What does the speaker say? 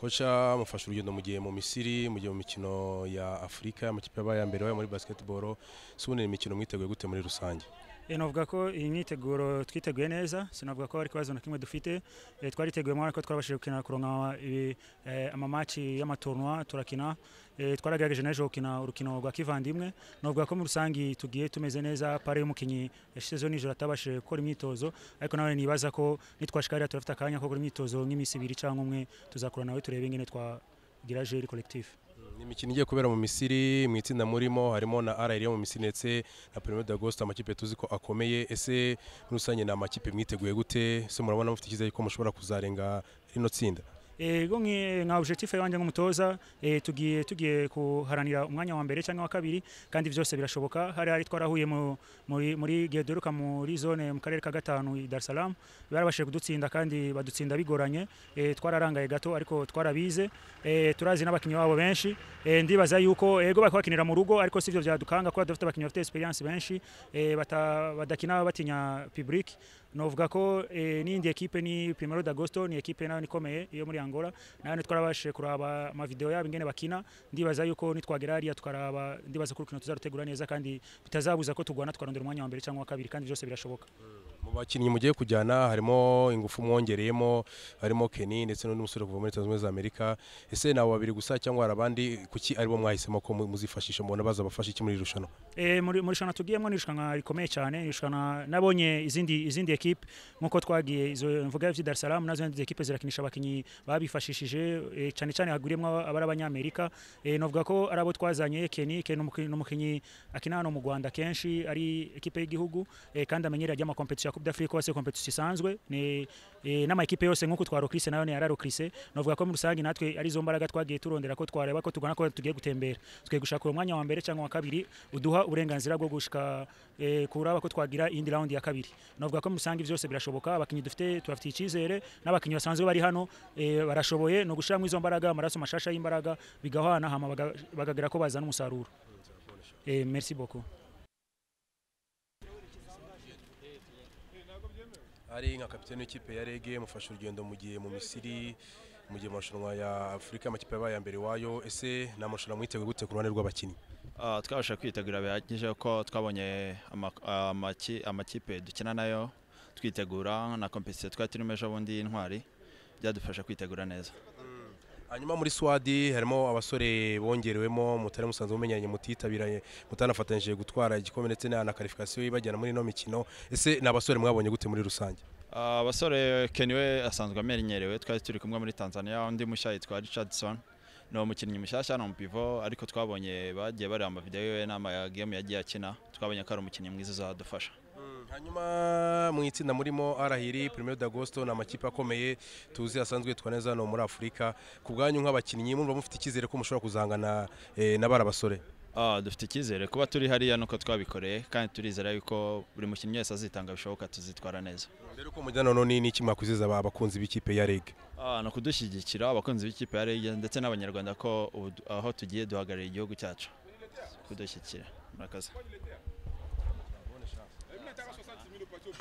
koca mufashe urugendo mu gihe mu misiri mu gihe mu mikino ya afurika amakipe yabaye mbere wayo muri basketball subundi imikino mwiteguye gute muri rusange? Navuga ko iyi myiteguro twiteguye neza sinavuga ko ari ikibazo na kimwe dufite. Twariteguye mwana ko twabashije gukina kuronka amamaci y'amatournoi turakina. Twaragerageje n'ejo gukina urukino rwa kivandimwe. Navuga ko muri rusange tugiye tumeze neza pare y'umukinnyi yashyizeho nijoro atabashije gukora imyitozo. Ariko nawe nibaza ko nitwashika hariya turafite akanya ko gukora imyitozo nk'iminsi ibiri cyangwa umwe tuzakora nawe turebe ingene twagira jeri collectif. ni imikino igiye kubera mu misiri mu itsinda murimo harimo na RR yo mu misiri ndetse na Premier d'Agosto amakipe tuzi ko akomeye. Ese muri rusange ni amakipe mwiteguye gute? Ese murabona mufite icyizere ko mushobora kuzarenga rino tsinda? Ego nka objectif yanjye nk'umutoza tugiye tugiye kuharanira umwanya wa mbere cyangwa wa kabiri kandi byose birashoboka. Hari hari twarahuye muri Gedoruka muri zone mu karere ka gatanu i Dar es Salaam. Barabashije kudutsinda kandi badutsinda bigoranye. Twararangaye gato ariko twarabize. Turazi n'abakinnyi babo benshi. Ndibaza yuko ego bakwakinira mu rugo ariko sivyo byadukanga kuko dufite abakinnyi bafite experience benshi. Badakina batinya public. Novuga ko n'indi ekipe ni Primero d'Agosto ni ekipe na yo nikomeye iyo muri Angola na yo twarabashije kuraba ama video yabo ingene bakina. Ndibaza yuko nitwagera hariya tukaraba ndibaza ko urukino tuzarutegura neza kandi bitazabuza ko tugwana twarondera umwanya wa mbere cyangwa wa kabiri kandi byose birashoboka. Mu bakinnyi mugiye kujyana harimo ingufu mwongereyemo harimo Kenny ndetse n'undi musore kuva muri Leta Zunze Amerika. Ese nabo babiri gusa cyangwa hari abandi kuki ari bo mwahisemo ko muzifashisha mubona baza bafasha iki muri irushanwa eh muri irushanwa tugiyemo ni irushanwa rikomeye cyane irushanwa nabonye izindi izindi ekipe nk'uko twagiye izo mvuga vya Dar es Salaam na zo ndi ekipe zirakinisha abakinnyi babifashishije e, cyane cyane haguriyemo abari abanyamerika. E, novuga ko arabo twazanye Kenny Kenny n'umukinnyi akina hano mu Rwanda kenshi ari ekipe y'igihugu e, kandi amenyera ajya competition Coupe d'Afrique wase competition isanzwe ni e, n'ama ekipe yose nk'uko twarokrise na yo ne yararokrise novuga ko mu rusangi natwe ari zo mbaraga twagiye turondera ko twareba ko tugana ko tugiye gutembera. Tugiye gushaka umwanya wa mbere cyangwa wa kabiri uduha uburenganzira bwo gushika e, kuraba ko twagira indi round ya kabiri. Novuga ko mu rusangi byose birashoboka abakinnyi dufite tubafitiye icyizere n'abakinnyi basanzwe bari hano e, barashoboye no gushiramo izo mbaraga amaraso mashasha y'imbaraga bigahwana hama bagagera ko bazana umusaruro. E, merci beaucoup. Ari nka kapitene w'ikipe ya rege mufashe urugendo mu gihe mu misiri mu gihe amarushanwa ya afurika amakipe yabaye ya mbere wayo ese ni amarushanwa mwiteguye gute ku ruhande rw'abakinnyi twabasha kwitegura bihagije ko twabonye amakipe dukina na yo twitegura na kompetisiyo twari turimo ejo bundi y'intwari byadufasha kwitegura neza. Hanyuma muri swadi harimo abasore bongerewemo mutari musanzwe mumenyanye mutitabiranye mutanafatanyije gutwara igikombe ndetse na karifikasiyo ibajyana muri ino mikino. Ese ni abasore mwabonye gute muri rusange? Abasore Kenny we asanzwe amenyerewe twari turi kumwe muri Tanzania undi mushya yitwa Richardson. Ni umukinnyi mushyashya ni umupivo ariko twabonye bagiye bareba amavidewo ye n'ama game yagiye akina twabonye ko ari umukinnyi mwiza uzadufasha. Hanyuma mu itsinda murimo arahiri Premier d'Agosto ni amakipe akomeye tuzi asanzwe yitwa neza hano muri Afurika. Ku bwanyu nk'abakinnyi mwumva mufite icyizere ko mushobora kuzangana n'abari abasore dufite icyizere. Kuba turi hariya nuko twabikoreye kandi turizera yuko buri mukinnyi wese azitanga bishoboka tuzitwara neza. Mbere uko mujyana none ni iki mwakwizeza abakunzi b'ikipe ya reg? Ni ukudushyigikira abakunzi b'ikipe ya reg ndetse n'abanyarwanda ko aho tugiye duhagarariye igihugu cyacu. Kudushyigikira. Murakoze 60 000 au patio.